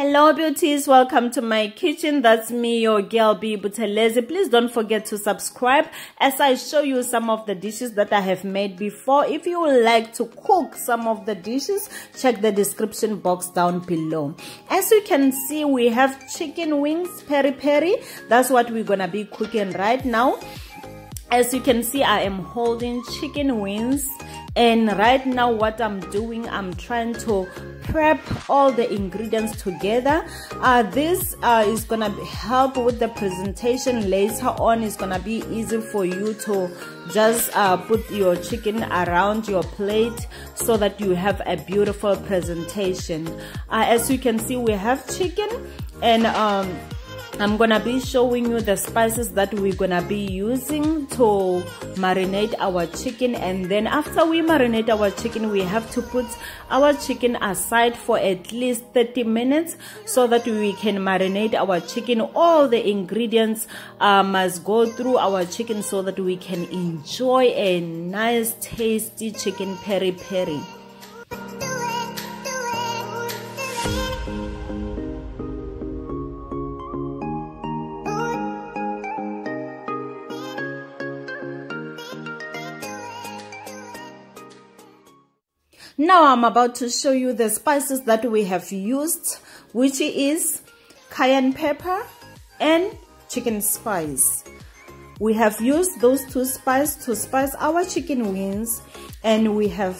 Hello beauties, welcome to my kitchen. That's me, your girl B Buthelezi. Please don't forget to subscribe as I show you some of the dishes that I have made before. If you would like to cook some of the dishes, check the description box down below. As you can see, we have chicken wings, peri peri. That's what we're gonna be cooking right now. As you can see, I am holding chicken wings and right now what i'm doing i'm trying to prep all the ingredients together. Uh, this uh, is gonna help with the presentation. Later on it's gonna be easy for you to just uh, put your chicken around your plate so that you have a beautiful presentation. Uh, as you can see we have chicken and um, I'm gonna be showing you the spices that we're gonna be using to marinate our chicken and then after we marinate our chicken we have to put our chicken aside for at least 30 minutes so that we can marinate our chicken. All the ingredients uh, must go through our chicken so that we can enjoy a nice tasty chicken peri peri Now I'm about to show you the spices that we have used, which is cayenne pepper and chicken spice. We have used those two spices to spice our chicken wings and we have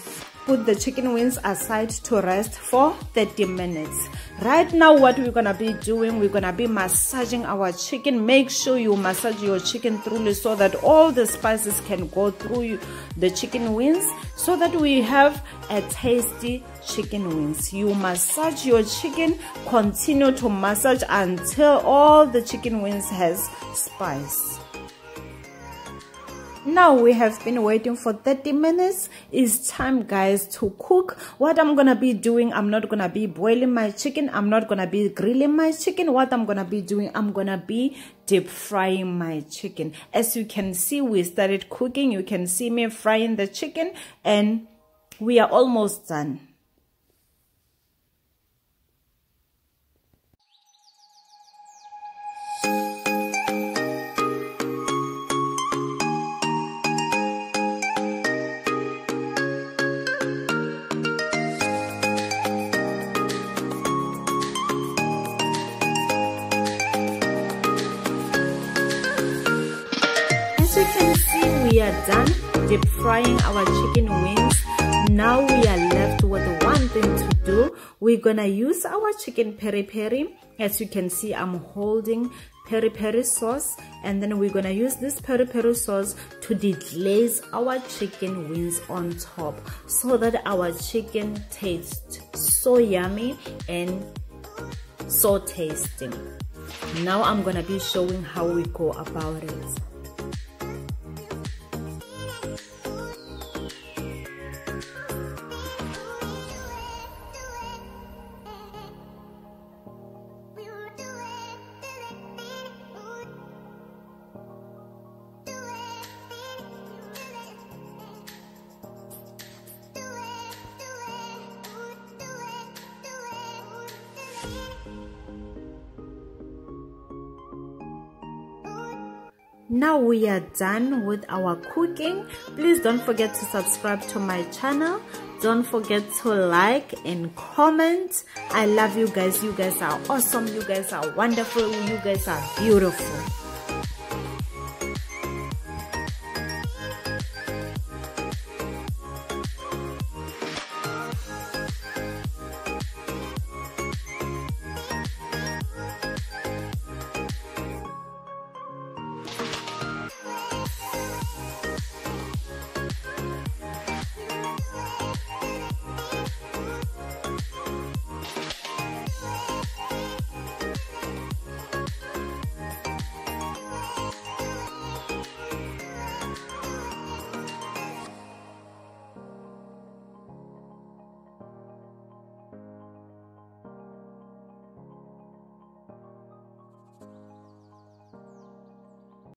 put the chicken wings aside to rest for 30 minutes. Right now what we're gonna be doing we're gonna be massaging our chicken. Make sure you massage your chicken thoroughly so that all the spices can go through the chicken wings so that we have a tasty chicken wings. You massage your chicken continue to massage until all the chicken wings has spice now we have been waiting for 30 minutes. It's time guys to cook. What i'm gonna be doing i'm not gonna be boiling my chicken. I'm not gonna be grilling my chicken. What i'm gonna be doing i'm gonna be deep frying my chicken. As you can see we started cooking. You can see me frying the chicken and we are almost done we are done deep frying our chicken wings. Now we are left with one thing to do. We're gonna use our chicken peri peri. As you can see i'm holding peri peri sauce and then we're gonna use this peri peri sauce to deglaze our chicken wings on top so that our chicken tastes so yummy and so tasty now i'm gonna be showing how we go about it now we are done with our cooking. Please don't forget to subscribe to my channel. Don't forget to like and comment. I love you guys. You guys are awesome. You guys are wonderful. You guys are beautiful